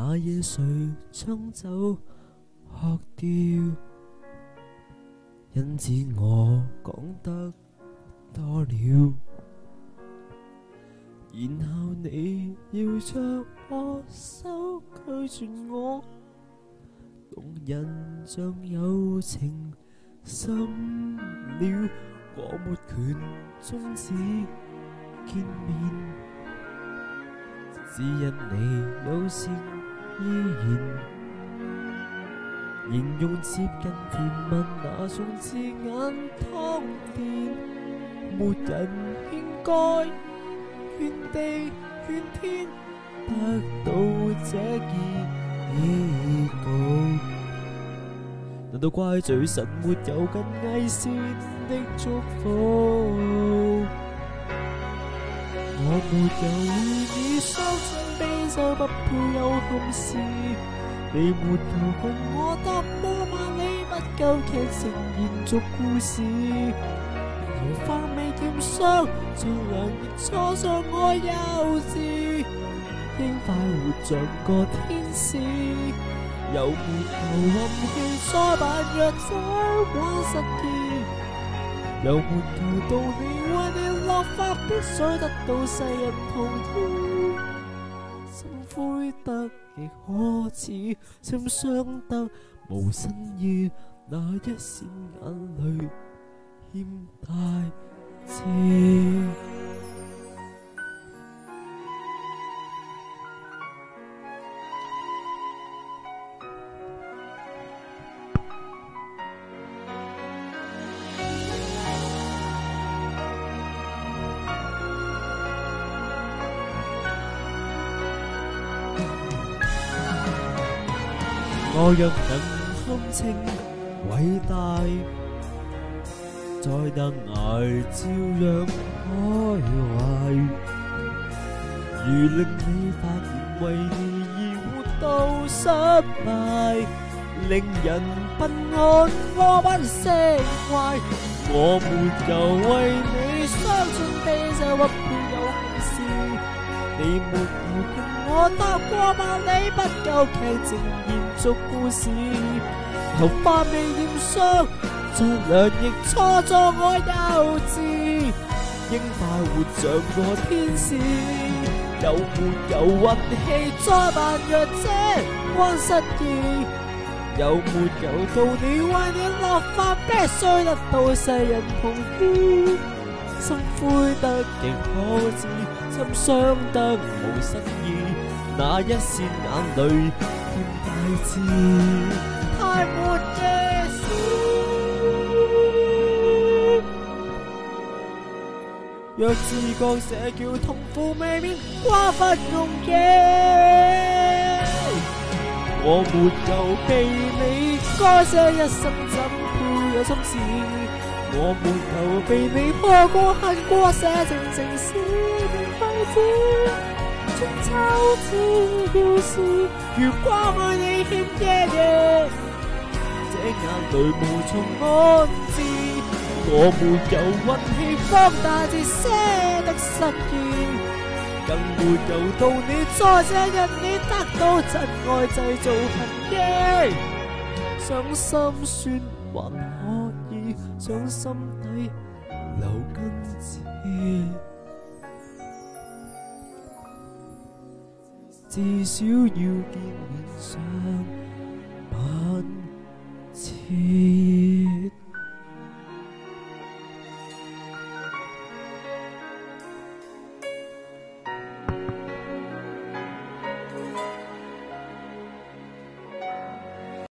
那夜谁將酒喝掉？因此我講得多了，然後你搖着我手拒絕我，动人像友情深了，我沒權終止見面。只因你有善依然，形容接近甜蜜那種字眼通電，沒人应该怨地怨天得到這結果。難道怪罪神沒有更偽善的祝福？我没有與你相親悲就不配有憾事，你没有共我搭過萬里不夠劇情延续故事，桃花未添霜，像良亦錯上我幼稚，应快活像个天使，有没有運氣再扮弱者玩失意？有没有道理為你落髮必须得到世人同意？心灰得极可耻，心伤得无新意，那一线眼泪欠大志。我若能堪稱偉大，在燈崖照樣開懷。如令你發現為你而活到失敗，令人不安我不釋懷。我沒有為你傷盡悲就不配有憾事，你沒有共我踏過萬里不夠劇情延續故事，頭髮未染霜，着凉亦錯咗我幼稚，應快活像個天使，有沒有運氣再扮弱者關失意？有沒有道理為你落发必須得到世人同意？心灰得極可恥，心伤得無新意，那一線眼淚欠大志，太沒意思。若自覺這叫痛苦未免 quá 不容易，我沒有被你割捨一生，怎配有心事？我没有被你破过恨過，寫靜靜是名廢紙，春秋只要是如果愛你欠夜夜，这眼泪无从安置。我没有运气放大这些的失意，更没有道理在这日你得到真爱制造痕跡，傷心酸還可以，想心底留根刺，至少要见面上万次。